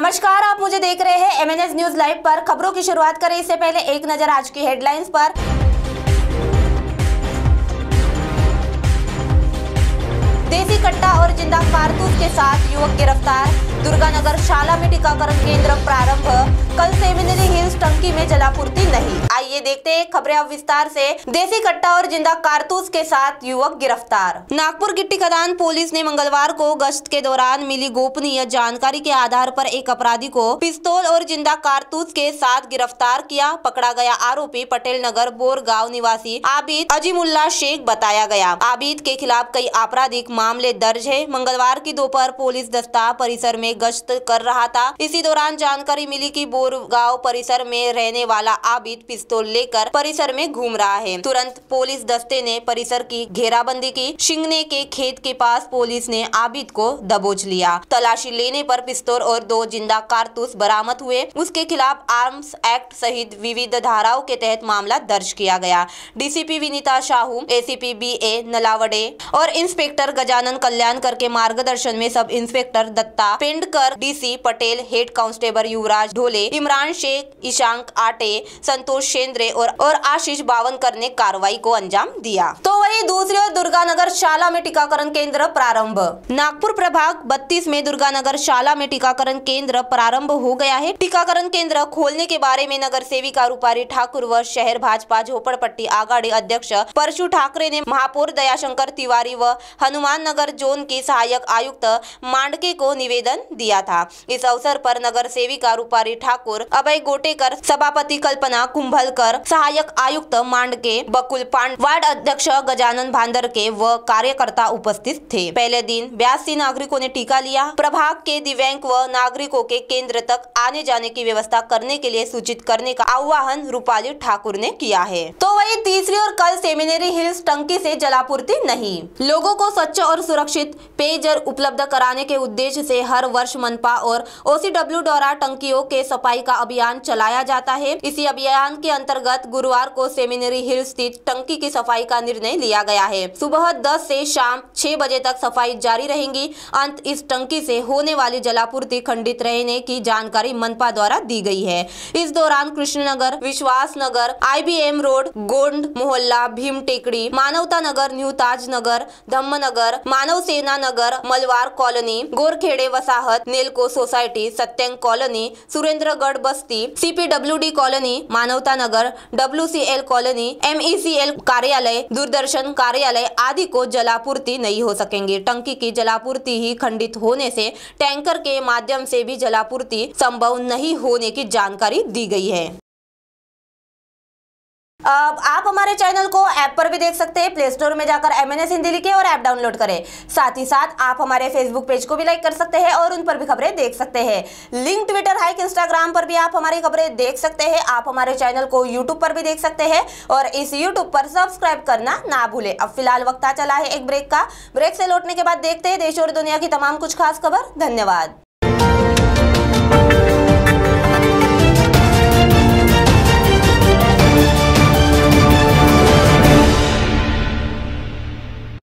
मुझे देख रहे हैं एमएनएस न्यूज़ लाइव पर। खबरों की शुरुआत करें, इससे पहले एक नज़र आज की हेडलाइंस पर। देसी कट्टा और ज़िंदा कारतूस के साथ युवक गिरफ़्तार। दुर्गा नगर शाला में टीकाकरण केंद्र प्रारंभ। कल सेमिनरी हिल्स टंकी में जलापूर्ति नहीं। आइए देखते हैं खबरें अब विस्तार से। देसी कट्टा और ज़िंदा कारतूस के साथ युवक गिरफ़्तार। नागपुर गिट्टी खदान पुलिस ने मंगलवार को गश्त के दौरान मिली गोपनीय जानकारी के आधार पर एक अपराधी को पिस्तौल और ज़िंदा कारतूस के साथ गिरफ़्तार किया। पकड़ा गया आरोपी पटेल नगर, बोरगांव निवासी आबिद अजीमुल्ला शेख बताया गया। आबिद के खिलाफ कई आपराधिक मामले दर्ज है। मंगलवार की दोपहर पुलिस दस्ता परिसर में गश्त कर रहा था। इसी दौरान जानकारी मिली कि बोरगांव परिसर में रहने वाला आबिद पिस्तौल लेकर परिसर में घूम रहा है। तुरंत पुलिस दस्ते ने परिसर की घेराबंदी की। शिंगने के खेत के पास पुलिस ने आबिद को दबोच लिया। तलाशी लेने पर पिस्तौल और दो ज़िंदा कारतूस बरामद हुए। उसके खिलाफ आर्म्स एक्ट सहित विविध धाराओं के तहत मामला दर्ज किया गया। DCP Vinita Sahu ACP B A Nalawade और इंस्पेक्टर गजानन कल्याणकर के मार्गदर्शन में सब inspector Datta Pindkar D C Patel, head constable Yuvraj Dhole, Imran Shaikh, Ishank आटे, संतोष शेंद्रे और और आशीष बावनकर ने कार्रवाई को अंजाम दिया। तो वही दूसरी ओर दुर्गानगर शाला में टीकाकरण केंद्र प्रारंभ। नागपुर प्रभाग 32 में दुर्गानगर शाला में टीकाकरण केंद्र प्रारंभ हो गया है। टीकाकरण केंद्र खोलने के बारे में नगर सेविका रूपारी ठाकुर व शहर भाजपा झोपड़पट्टी आगाड़ी अध्यक्ष परशु ठाकरे ने महापौर दयाशंकर तिवारी व हनुमान नगर जोन के सहायक आयुक्त मांडके को निवेदन दिया था। इस अवसर पर नगर सेविका रूपारी ठाकुर, अभय गोटेकर, सभापति कल्पना कुंभलकर सहायक आयुक्त मांडके, बकुल पांड, वार्ड अध्यक्ष गजानन भांदरके व कार्यकर्ता उपस्थित थे। पहले दिन बयासी नागरिकों ने टीका लिया। प्रभाग के दिव्यांग व नागरिकों के केंद्र तक आने जाने की व्यवस्था करने के लिए सूचित करने का आह्वान रूपाली ठाकुर ने किया है। तो वही तीसरी और कल सेमिनरी हिल्स टंकी से जलापूर्ति नहीं। लोगों को स्वच्छ और सुरक्षित पेयजल उपलब्ध कराने के उद्देश्य से हर वर्ष मनपा और ओसीडब्ल्यू द्वारा टंकियों के सफ़ाई का अभियान चलाया जाता है। इसी अभियान के अंतर्गत गुरुवार को सेमिनरी हिल स्थित टंकी की सफ़ाई का निर्णय लिया गया है। सुबह 10 से शाम 6 बजे तक सफ़ाई जारी रहेगी। अंत इस टंकी से होने वाली जलापूर्ति खंडित रहने की जानकारी मनपा द्वारा दी गई है। इस दौरान कृष्णनगर विश्वास नगर आईबीएम रोड, गोंड, मोहल्ला, भीम टेकड़ी, मानवता नगर, न्यू ताज नगर धम्म नगर मानव सेना नगर, मलवार कॉलोनी, गोरखेड़े, वसाहत, नेलको सोसायटी सत्यंग कॉलोनी, सुरेंद्रगढ़ बस्ती, सीपीडब्ल्यूडी कॉलोनी, मानवता नगर डब्ल्यूसीएल कॉलोनी एमईसीएल कार्यालय, दूरदर्शन कार्यालय आदि को जलापूर्ति नहीं हो सकेंगे। टंकी की जलापूर्ति ही खंडित होने से टैंकर के माध्यम से भी जलापूर्ति संभव नहीं होने की जानकारी दी गई है। आप हमारे चैनल को ऐप पर भी देख सकते हैं प्ले स्टोर में जाकर एम एन एस हिंदी लिखे और ऐप डाउनलोड करें। साथ ही साथ आप हमारे फेसबुक पेज को भी लाइक कर सकते हैं और उन पर भी खबरें देख सकते हैं। लिंक ट्विटर हाइक इंस्टाग्राम पर भी आप हमारी खबरें देख सकते हैं। आप हमारे चैनल को यूट्यूब पर भी देख सकते हैं और इस यूट्यूब पर सब्सक्राइब करना ना भूले। अब फ़िलहाल वक्त चला है एक ब्रेक का। ब्रेक से लौटने के बाद देखते हैं देश और दुनिया की तमाम कुछ खास खबर। धन्यवाद।